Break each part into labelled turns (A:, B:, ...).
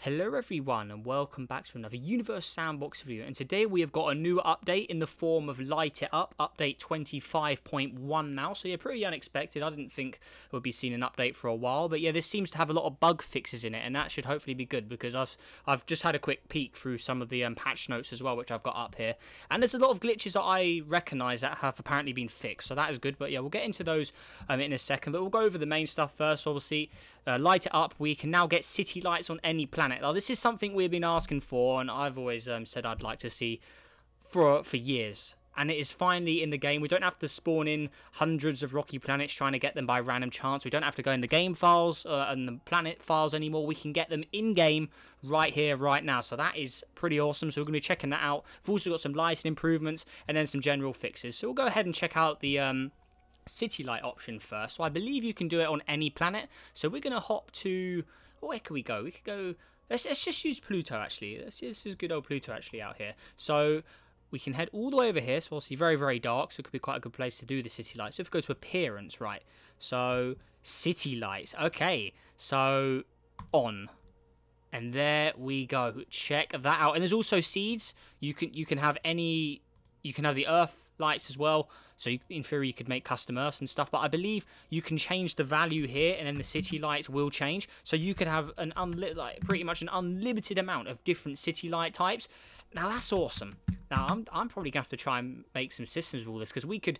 A: Hello everyone and welcome back to another Universe Sandbox review and today we have got a new update in the form of Light It Up, update 25.1 now, so yeah, pretty unexpected, I didn't think we'd be seeing an update for a while, but yeah, this seems to have a lot of bug fixes in it and that should hopefully be good because I've I've just had a quick peek through some of the um, patch notes as well which I've got up here, and there's a lot of glitches that I recognise that have apparently been fixed, so that is good, but yeah, we'll get into those um, in a second, but we'll go over the main stuff first, obviously, uh, Light It Up, we can now get city lights on any planet. Now, this is something we've been asking for, and I've always um, said I'd like to see for for years. And it is finally in the game. We don't have to spawn in hundreds of rocky planets trying to get them by random chance. We don't have to go in the game files uh, and the planet files anymore. We can get them in game right here, right now. So that is pretty awesome. So we're going to be checking that out. We've also got some lighting improvements and then some general fixes. So we'll go ahead and check out the um, city light option first. So I believe you can do it on any planet. So we're going to hop to where can we go? We could go Let's, let's just use Pluto, actually. Let's, this is good old Pluto, actually, out here. So, we can head all the way over here. So, obviously, very, very dark. So, it could be quite a good place to do the city lights. So, if we go to Appearance, right. So, City Lights. Okay. So, on. And there we go. Check that out. And there's also seeds. You can you can have any... You can have the Earth lights as well. So you, in theory, you could make custom Earths and stuff. But I believe you can change the value here, and then the city mm-hmm. lights will change. So you could have an unlit, like pretty much an unlimited amount of different city light types. Now that's awesome. Now I'm I'm probably gonna have to try and make some systems with all this because we could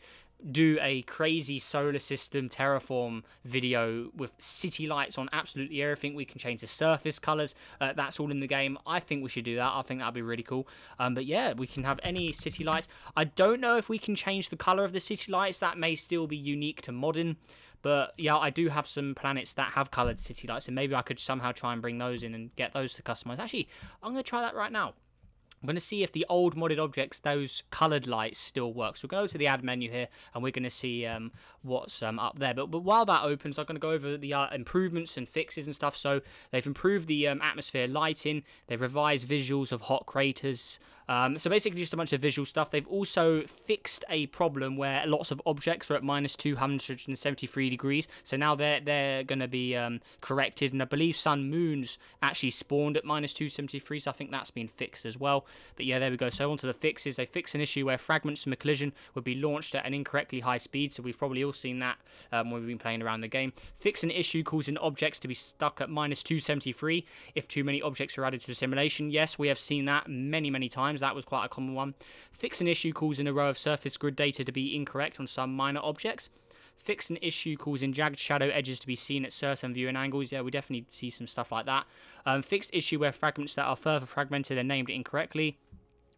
A: do a crazy solar system terraform video with city lights on absolutely everything. We can change the surface colors. Uh, that's all in the game. I think we should do that. I think that'd be really cool. Um, but yeah, we can have any city lights. I don't know if we can change the color of the city lights. That may still be unique to modern. But yeah, I do have some planets that have coloured city lights, and maybe I could somehow try and bring those in and get those to customize. Actually, I'm to try that right now. I'm going to see if the old modded objects, those coloured lights, still work. So we'll go to the add menu here, and we're going to see um, what's um, up there. But, but while that opens, I'm going to go over the uh, improvements and fixes and stuff. So they've improved the um, atmosphere lighting, they've revised visuals of hot craters, um, so basically just a bunch of visual stuff. They've also fixed a problem where lots of objects are at minus 273 degrees. So now they're, they're going to be um, corrected. And I believe Sun Moons actually spawned at minus 273. So I think that's been fixed as well. But yeah, there we go. So onto the fixes. They fix an issue where fragments from a collision would be launched at an incorrectly high speed. So we've probably all seen that um, when we've been playing around the game. Fix an issue causing objects to be stuck at minus 273 if too many objects are added to a simulation. Yes, we have seen that many, many times That was quite a common one. Fix an issue causing a row of surface grid data to be incorrect on some minor objects. Fix an issue causing jagged shadow edges to be seen at certain viewing angles. Yeah, we definitely see some stuff like that. Um, fixed issue where fragments that are further fragmented are named incorrectly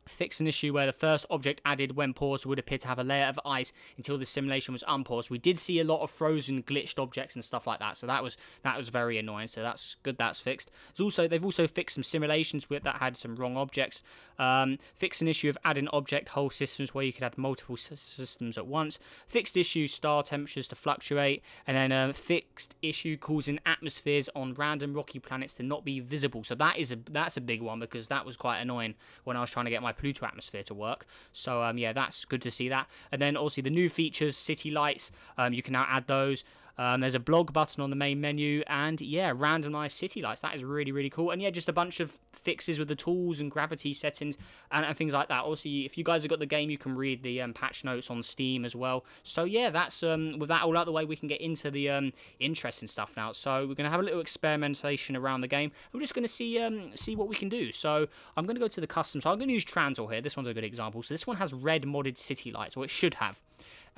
A: fix an issue where the first object added when paused would appear to have a layer of ice until the simulation was unpaused. We did see a lot of frozen glitched objects and stuff like that, so that was that was very annoying. So that's good that's fixed. There's also they've also fixed some simulations with that had some wrong objects. Um, fixed an issue of adding object whole systems where you could add multiple systems at once. Fixed issue star temperatures to fluctuate, and then a uh, fixed issue causing atmospheres on random rocky planets to not be visible. So that is a that's a big one because that was quite annoying when I was trying to get my Pluto atmosphere to work. So um, yeah, that's good to see that. And then also the new features, city lights, um, you can now add those. Um, there's a blog button on the main menu, and yeah, randomized city lights. That is really, really cool. And yeah, just a bunch of fixes with the tools and gravity settings and, and things like that. Also, if you guys have got the game, you can read the um, patch notes on Steam as well. So yeah, that's um, with that all out the way, we can get into the um, interesting stuff now. So we're gonna have a little experimentation around the game. We're just gonna see um, see what we can do. So I'm gonna go to the custom. So I'm gonna use Trantor here. This one's a good example. So this one has red modded city lights, or it should have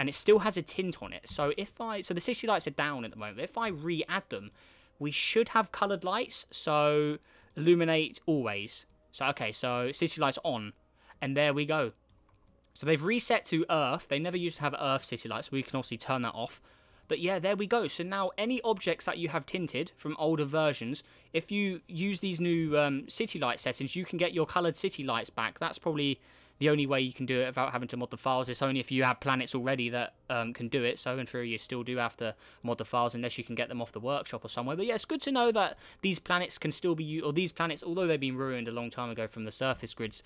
A: and it still has a tint on it. So if I, so the city lights are down at the moment. If I re-add them, we should have coloured lights. So illuminate always. So okay, so city lights on, and there we go. So they've reset to Earth. They never used to have Earth city lights, so we can obviously turn that off. But yeah, there we go. So now any objects that you have tinted from older versions, if you use these new um, city light settings, you can get your coloured city lights back. That's probably the only way you can do it without having to mod the files is only if you have planets already that um, can do it. So in theory, you still do have to mod the files unless you can get them off the workshop or somewhere. But yeah, it's good to know that these planets can still be or these planets, although they've been ruined a long time ago from the surface grids,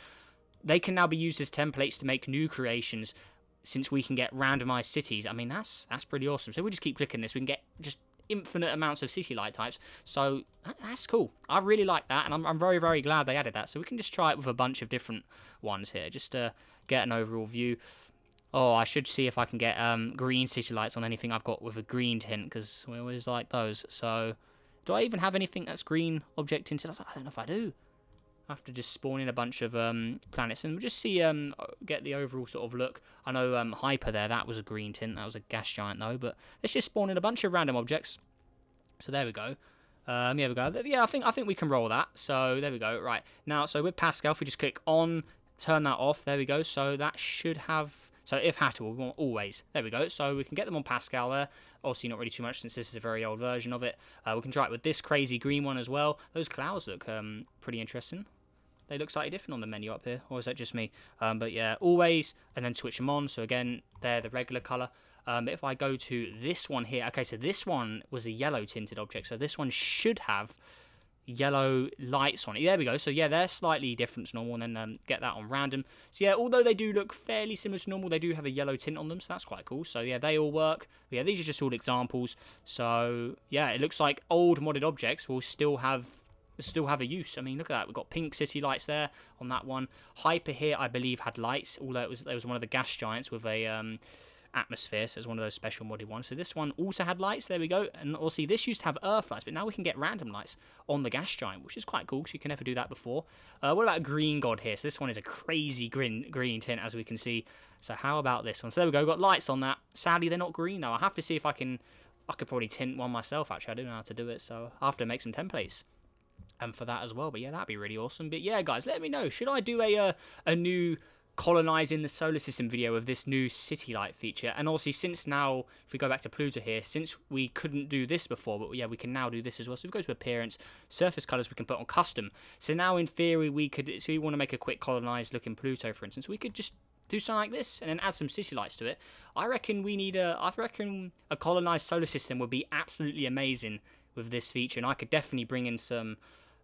A: they can now be used as templates to make new creations since we can get randomized cities. I mean, that's that's pretty awesome. So we just keep clicking this. We can get just infinite amounts of city light types. So that's cool. I really like that, and I'm, I'm very, very glad they added that. So we can just try it with a bunch of different ones here, just to get an overall view. Oh, I should see if I can get um, green city lights on anything I've got with a green tint, because we always like those. So, do I even have anything that's green object tinted? I don't know if I do. To just spawning a bunch of um, planets and we'll just see, um, get the overall sort of look. I know um, Hyper there, that was a green tint, that was a gas giant though, but let's just spawn in a bunch of random objects. So there we go. Um, yeah, we go. Yeah, I think I think we can roll that. So there we go. Right now, so with Pascal, if we just click on, turn that off. There we go. So that should have so if Hatter, we want always. There we go. So we can get them on Pascal there. Obviously not really too much since this is a very old version of it. Uh, we can try it with this crazy green one as well. Those clouds look um, pretty interesting. They look slightly different on the menu up here. Or is that just me? Um, but yeah, always. And then switch them on. So again, they're the regular colour. Um, if I go to this one here. Okay, so this one was a yellow tinted object. So this one should have yellow lights on it. There we go. So yeah, they're slightly different to normal, and then um, get that on random. So yeah, although they do look fairly similar to normal, they do have a yellow tint on them, so that's quite cool. So yeah, they all work. But yeah, these are just all examples. So yeah, it looks like old modded objects will still have still have a use. I mean, look at that. We've got pink city lights there on that one. Hyper here, I believe, had lights, although it was there was one of the gas giants with a um, atmosphere, so it's one of those special modded ones. So this one also had lights, there we go. And also this used to have earth lights, but now we can get random lights on the gas giant, which is quite cool, because you can never do that before. Uh, what about Green God here? So this one is a crazy green, green tint, as we can see. So how about this one? So there we go, got lights on that. Sadly, they're not green, though. I have to see if I can... I could probably tint one myself, actually. I don't know how to do it, so I have to make some templates and for that as well. But yeah, that'd be really awesome. But yeah, guys, let me know. Should I do a uh, a new colonizing the solar system video of this new city light feature and obviously since now if we go back to pluto here since we couldn't do this before but yeah we can now do this as well so we go to appearance surface colors we can put on custom so now in theory we could so we want to make a quick colonized looking pluto for instance we could just do something like this and then add some city lights to it i reckon we need a i reckon a colonized solar system would be absolutely amazing with this feature and i could definitely bring in some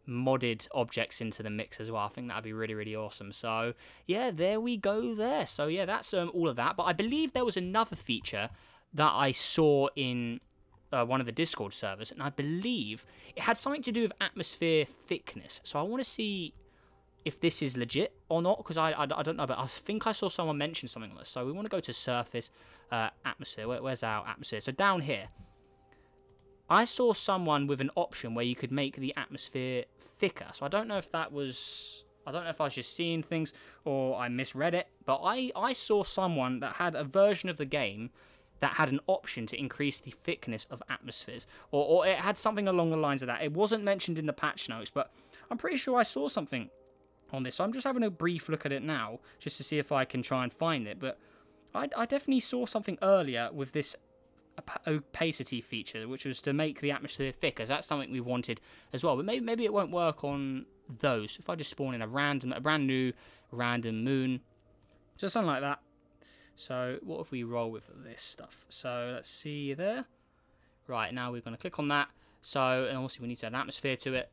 A: modded objects into the mix as well. I think that'd be really, really awesome. So yeah, there we go there. So yeah, that's um, all of that. But I believe there was another feature that I saw in uh, one of the Discord servers, and I believe it had something to do with atmosphere thickness. So I want to see if this is legit or not, because I, I, I, don't know, but I think I saw someone mention something on this. So we want to go to surface, uh, atmosphere. Where, where's our atmosphere? So down here, I saw someone with an option where you could make the atmosphere thicker. So I don't know if that was... I don't know if I was just seeing things or I misread it, but I, I saw someone that had a version of the game that had an option to increase the thickness of atmospheres, or, or it had something along the lines of that. It wasn't mentioned in the patch notes, but I'm pretty sure I saw something on this. So I'm just having a brief look at it now, just to see if I can try and find it. But I, I definitely saw something earlier with this opacity feature, which was to make the atmosphere thicker. That's something we wanted as well. But maybe maybe it won't work on those. If I just spawn in a random, a brand new random moon, just something like that. So what if we roll with this stuff? So let's see there. Right now we're going to click on that. So and also we need to add an atmosphere to it.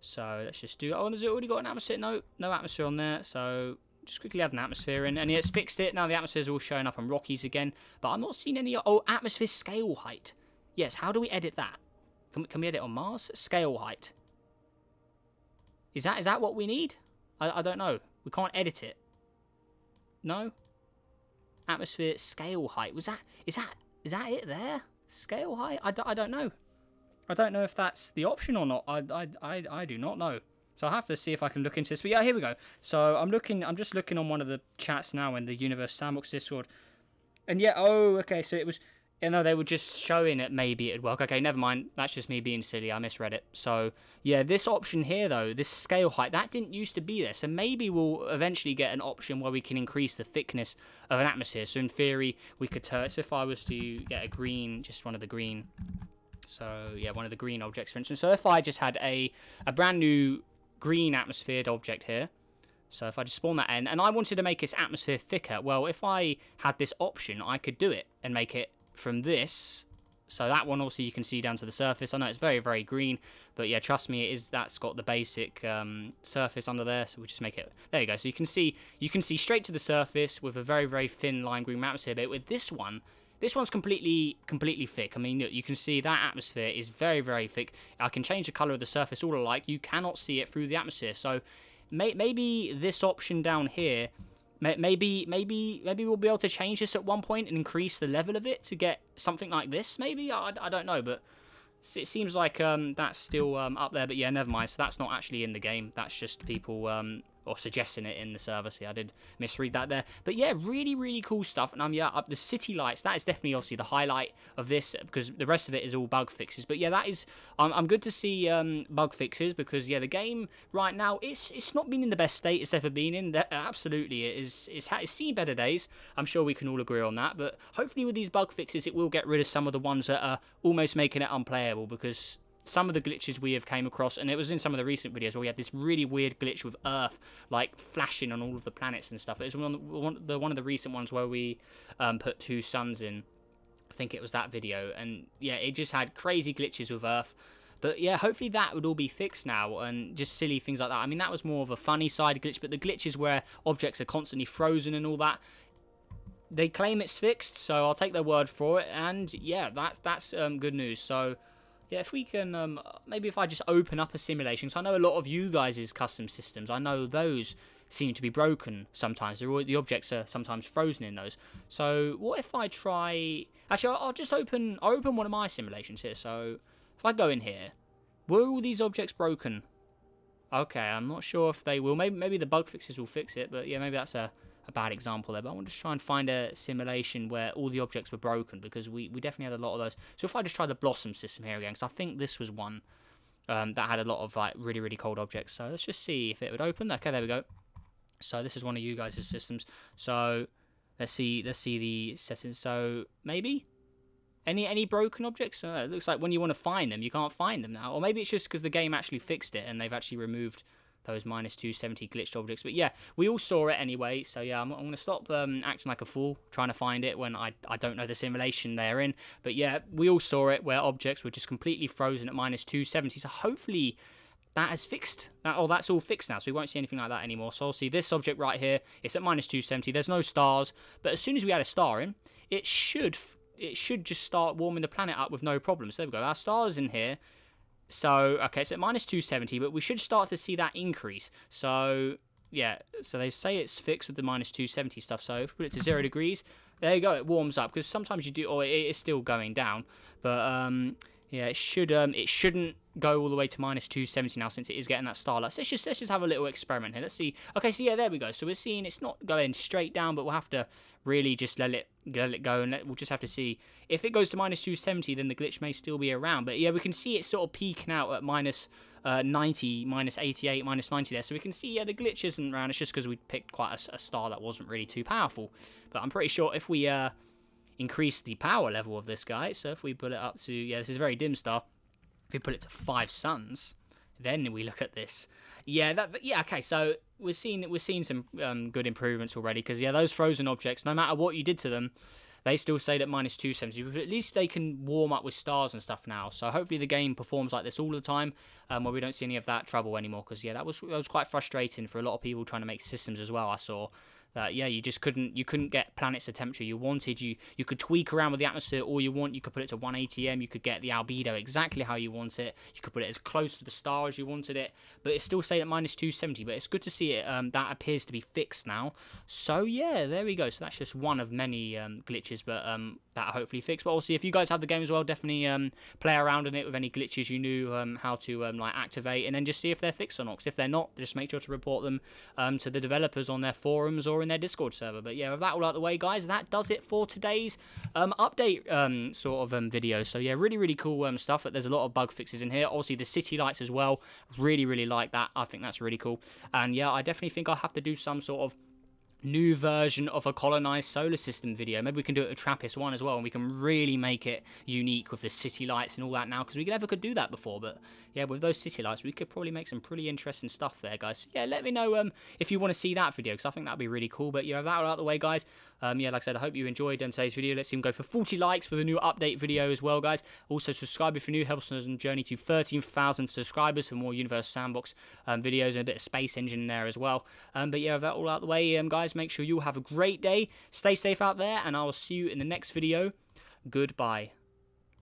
A: So let's just do. Oh, has it already got an atmosphere? No, no atmosphere on there. So just quickly add an atmosphere in, and it's fixed it. Now the atmosphere's all showing up on Rockies again, but I'm not seeing any... Oh, atmosphere scale height. Yes, how do we edit that? Can, we, can we edit on Mars? Scale height. Is that is that what we need? I, I don't know. We can't edit it. No? Atmosphere scale height. Was that... Is that... Is that it there? Scale height? I, I don't know. I don't know if that's the option or not. I, I, I, I do not know. So I'll have to see if I can look into this. But yeah, here we go. So I'm looking, I'm just looking on one of the chats now in the Universe Sandbox Discord. And yeah, oh, okay, so it was, you know, they were just showing it maybe it'd work. Okay, never mind. That's just me being silly. I misread it. So yeah, this option here though, this scale height, that didn't used to be there. So maybe we'll eventually get an option where we can increase the thickness of an atmosphere. So in theory, we could turn, so if I was to get a green, just one of the green, so yeah, one of the green objects for instance. So if I just had a, a brand new green atmosphered object here. So if I just spawn that in, and I wanted to make its atmosphere thicker, well, if I had this option, I could do it and make it from this. So that one also you can see down to the surface. I know it's very, very green, but yeah, trust me, it is that's got the basic um, surface under there. So we just make it. There you go. So you can see you can see straight to the surface with a very, very thin lime green atmosphere. But with this one, this one's completely completely thick. I mean, you can see that atmosphere is very, very thick. I can change the color of the surface all I like. You cannot see it through the atmosphere. So may, maybe this option down here Maybe, maybe, maybe we'll be able to change this at one point and increase the level of it to get something like this. Maybe I, I don't know, but it seems like um, that's still um, up there. But yeah, never mind. So that's not actually in the game. That's just people um, or suggesting it in the server. See, I did misread that there. But yeah, really, really cool stuff. And I'm um, yeah, up the city lights. That is definitely obviously the highlight of this because the rest of it is all bug fixes. But yeah, that is. I'm, I'm good to see um, bug fixes because yeah, the game right now it's it's not been in the best state it's ever been in. That absolutely it is. It's, it's seen better days. I'm sure we can all agree on that. But hopefully with these bug fixes, it will get rid of some of the ones that are almost making it unplayable because some of the glitches we have came across, and it was in some of the recent videos where we had this really weird glitch with Earth, like flashing on all of the planets and stuff. It was one of the, one, the, one of the recent ones where we um, put two suns in. I think it was that video, and yeah, it just had crazy glitches with Earth. But yeah, hopefully that would all be fixed now, and just silly things like that. I mean, that was more of a funny side glitch, but the glitches where objects are constantly frozen and all that, they claim it's fixed, so I'll take their word for it. And yeah, that's that's um, good news. So yeah, if we can, um, maybe if I just open up a simulation, so I know a lot of you guys' custom systems, I know those seem to be broken sometimes. The objects are sometimes frozen in those. So what if I try... Actually, I'll, I'll just open, I'll open one of my simulations here. So if I go in here, were all these objects broken? Okay, I'm not sure if they will. Maybe, maybe the bug fixes will fix it, but yeah, maybe that's a a bad example there, but I want to try and find a simulation where all the objects were broken because we, we definitely had a lot of those. So if I just try the Blossom system here again, because I think this was one um, that had a lot of like really, really cold objects. So let's just see if it would open. Okay, there we go. So this is one of you guys' systems. So let's see, let's see the settings. So maybe any any broken objects? Uh, it looks like when you want to find them, you can't find them now. Or maybe it's just because the game actually fixed it and they've actually removed those minus 270 glitched objects. But yeah, we all saw it anyway, so yeah, I'm, I'm going to stop um, acting like a fool trying to find it when I, I don't know the simulation they're in. But yeah, we all saw it where objects were just completely frozen at minus 270, so hopefully that has fixed. That, oh, that's all fixed now, so we won't see anything like that anymore. So I'll see this object right here, it's at minus 270, there's no stars, but as soon as we add a star in, it should it should just start warming the planet up with no problems. So there we go, our stars in here, so, okay, so minus 270, but we should start to see that increase. So, yeah, so they say it's fixed with the minus 270 stuff. So, if we put it to zero degrees, there you go, it warms up. Because sometimes you do, or it is still going down. But, um, yeah, it should, um, it shouldn't go all the way to minus 270 now since it is getting that starlight. So let's just let's just have a little experiment here. Let's see. Okay, so yeah, there we go. So we're seeing it's not going straight down, but we'll have to really just let it let it go, and let, we'll just have to see if it goes to minus 270. Then the glitch may still be around, but yeah, we can see it sort of peaking out at minus, uh, 90, minus 88, minus 90 there. So we can see yeah, the glitch isn't around. It's just because we picked quite a, a, star that wasn't really too powerful. But I'm pretty sure if we uh, increase the power level of this guy, so if we put it up to yeah, this is a very dim star. If we put it to five suns, then we look at this. Yeah, that yeah, okay, so we're seeing we're seeing some um, good improvements already because yeah, those frozen objects, no matter what you did to them, they still stay at minus 270, but at least they can warm up with stars and stuff now. So hopefully the game performs like this all the time, um, where we don't see any of that trouble anymore. Because yeah, that was that was quite frustrating for a lot of people trying to make systems as well. I saw that yeah you just couldn't you couldn't get planets to temperature you wanted. You you could tweak around with the atmosphere all you want. You could put it to 180m you could get the albedo exactly how you want it. You could put it as close to the star as you wanted it. But it's still staying at minus 270 but it's good to see it um, that appears to be fixed now. So yeah there we go. So that's just one of many um, glitches but um, that hopefully fixed but see if you guys have the game as well definitely um, play around in it with any glitches you knew um, how to um, like activate and then just see if they're fixed or not if they're not just make sure to report them to the developers on their forums or in their Discord server. But yeah, with that all out the way, guys, that does it for today's um, update um, sort of um, video. So yeah, really, really cool um, stuff. There's a lot of bug fixes in here. Obviously, the city lights as well. Really, really like that. I think that's really cool. And yeah, I definitely think I'll have to do some sort of new version of a colonized solar system video. Maybe we can do it with TRAPPIST-1 as well, and we can really make it unique with the city lights and all that now, because we never could do that before. But yeah, with those city lights, we could probably make some pretty interesting stuff there, guys. So, yeah, let me know um, if you want to see that video, because I think that'd be really cool. But yeah, that all out of the way, guys. Um, yeah, like I said, I hope you enjoyed um, today's video. Let's see, even go for 40 likes for the new update video as well, guys. Also, subscribe if you're new. Helps us on the journey to 13,000 subscribers for more Universe Sandbox um, videos and a bit of Space Engine there as well. Um, but yeah, that all out the way, um, guys, make sure you have a great day. Stay safe out there, and I will see you in the next video. Goodbye.